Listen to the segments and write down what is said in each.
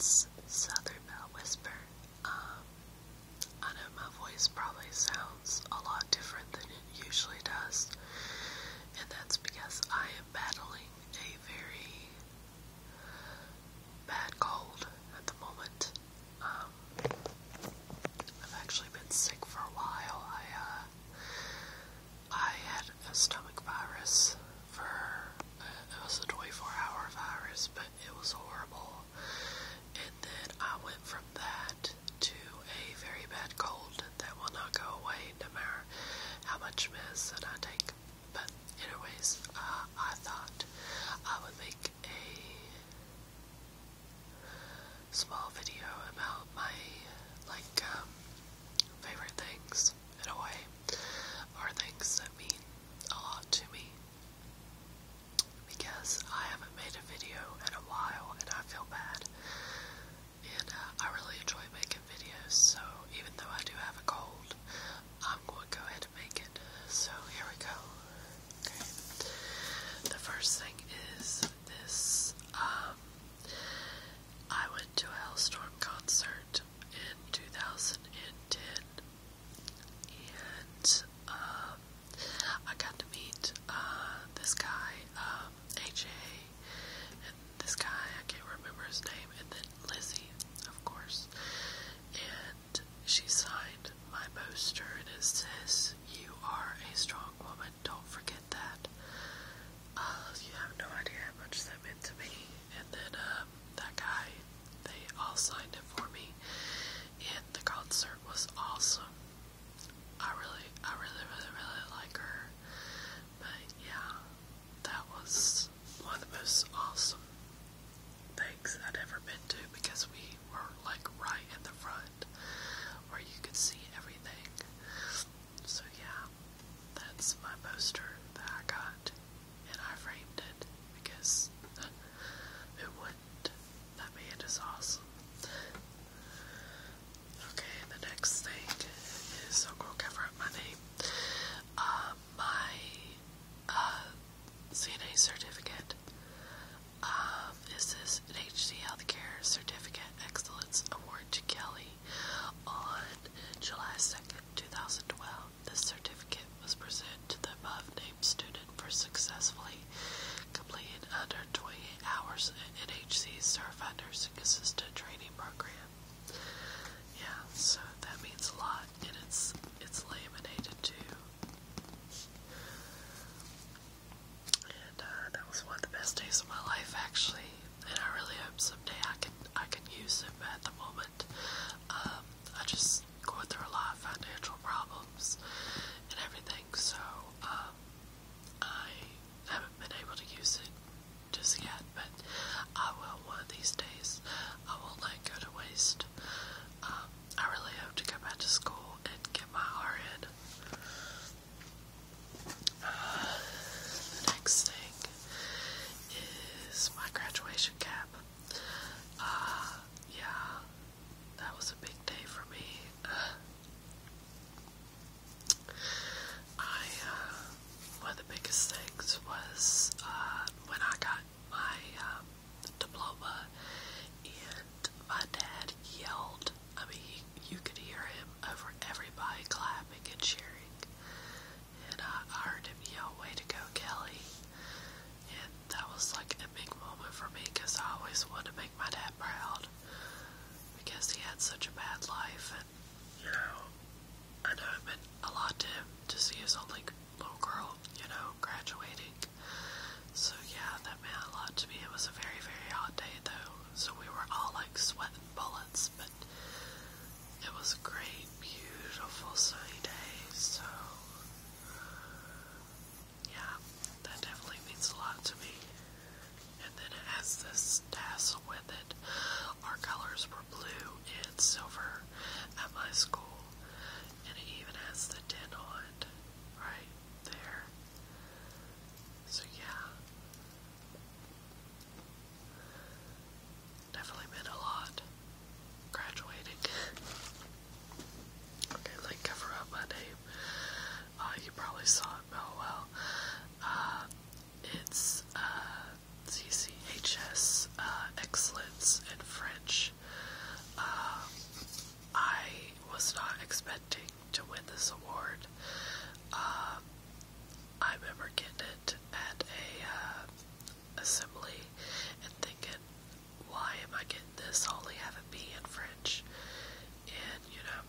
it's Southern Belle Whisper. Um, I know my voice probably sounds a lot different than it usually does, and that's because I am battling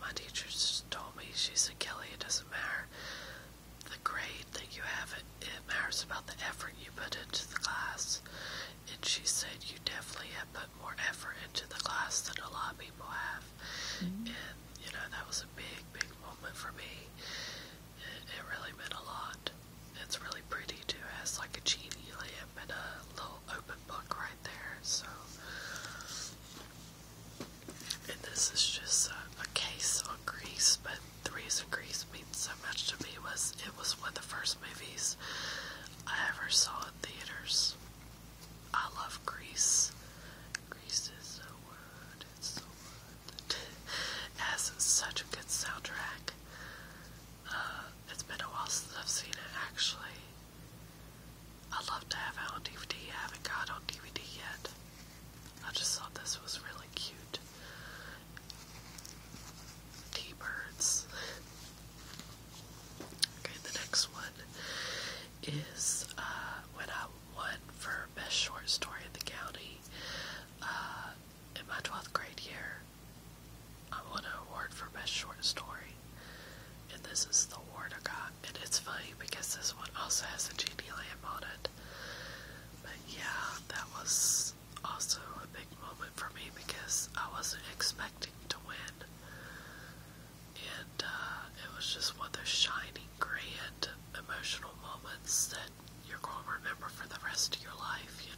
my teacher just told me, she said, Kelly, it doesn't matter the grade that you have, it, it matters about the effort you put into the class. And she said, you definitely have put more effort into the class than a lot of people have. Mm-hmm. And, you know, that was a big, big moment for me. It, it really meant a lot. It's really pretty. is uh, when I won for Best Short Story in the County uh, in my 12th grade year. I won an award for Best Short Story, and this is the award I got. And it's funny because this one also has a genie lamp on it. But yeah, that was also a big moment for me because I wasn't expecting to win. And uh, it was just one of those shining, grand, emotional events that you're going to remember for the rest of your life, you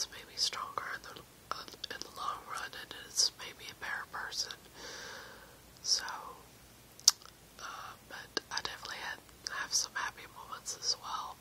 it's maybe stronger in the uh, in the long run, and it's maybe a better person. So, uh, but I definitely had have some happy moments as well.